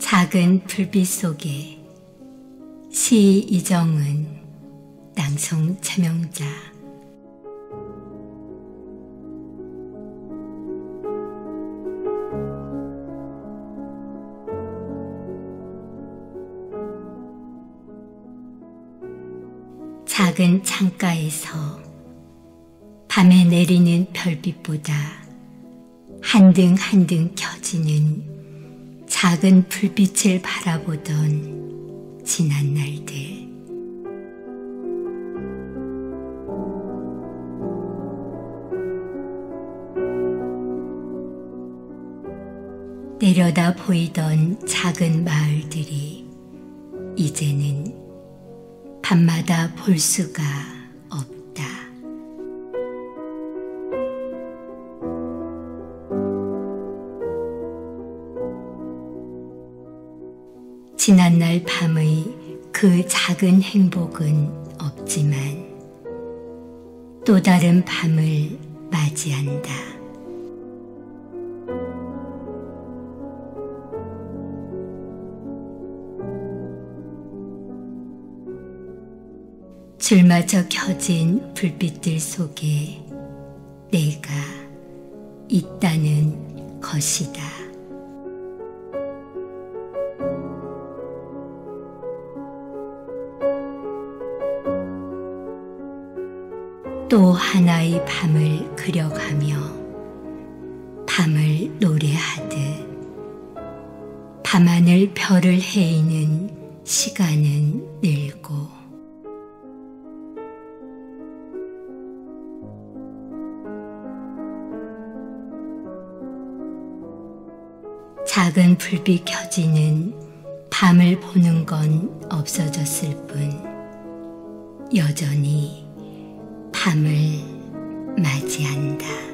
작은 불빛 속에 시 이정은 낭송 차명자. 작은 창가에서 밤에 내리는 별빛보다 한등 한등 켜지는 작은 불빛을 바라보던 지난 날들. 내려다 보이던 작은 마을들이 이제는 밤마다 볼 수가 지난날 밤의 그 작은 행복은 없지만 또 다른 밤을 맞이한다. 줄 맞춰 켜진 불빛들 속에 내가 있다는 것이다. 또 하나의 밤을 그려가며 밤을 노래하듯 밤하늘 별을 헤이는 시간은 늘고 작은 불빛 켜지는 밤을 보는 건 없어졌을 뿐 여전히 밤을 맞이한다.